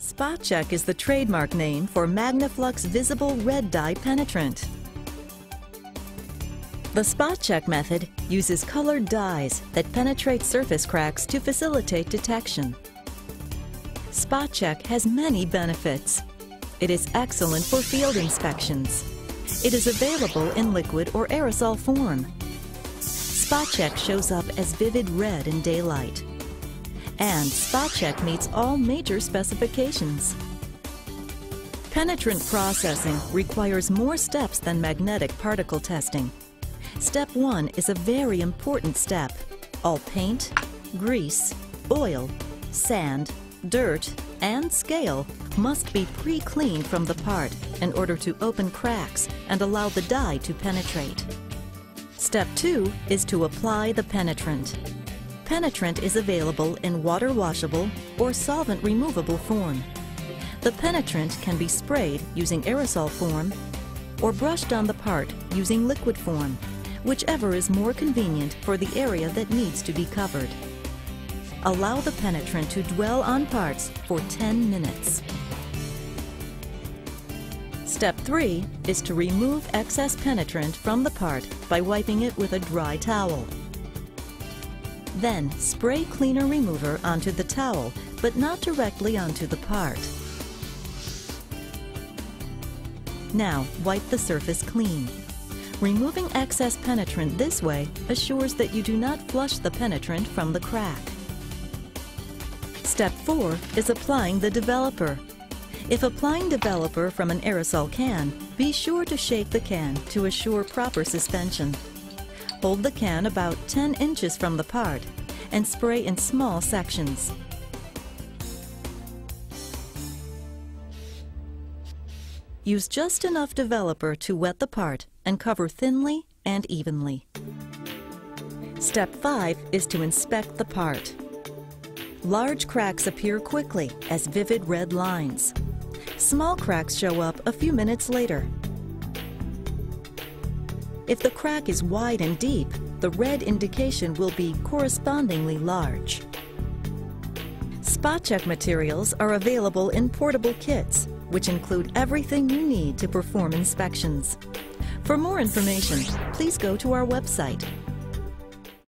Spot Check is the trademark name for Magnaflux Visible Red Dye Penetrant. The Spot Check method uses colored dyes that penetrate surface cracks to facilitate detection. Spot Check has many benefits. It is excellent for field inspections. It is available in liquid or aerosol form. Spot Check shows up as vivid red in daylight. And Spot Check meets all major specifications. Penetrant processing requires more steps than magnetic particle testing. Step 1 is a very important step. All paint, grease, oil, sand, dirt, and scale must be pre-cleaned from the part in order to open cracks and allow the dye to penetrate. Step 2 is to apply the penetrant. Penetrant is available in water washable or solvent removable form. The penetrant can be sprayed using aerosol form or brushed on the part using liquid form, whichever is more convenient for the area that needs to be covered. Allow the penetrant to dwell on parts for 10 minutes. Step 3 is to remove excess penetrant from the part by wiping it with a dry towel. Then spray cleaner remover onto the towel, but not directly onto the part. Now wipe the surface clean. Removing excess penetrant this way assures that you do not flush the penetrant from the crack. Step 4 is applying the developer. If applying developer from an aerosol can, be sure to shake the can to assure proper suspension. Hold the can about 10 inches from the part and spray in small sections. Use just enough developer to wet the part and cover thinly and evenly. Step 5 is to inspect the part. Large cracks appear quickly as vivid red lines. Small cracks show up a few minutes later. If the crack is wide and deep, the red indication will be correspondingly large. Spot check materials are available in portable kits, which include everything you need to perform inspections. For more information, please go to our website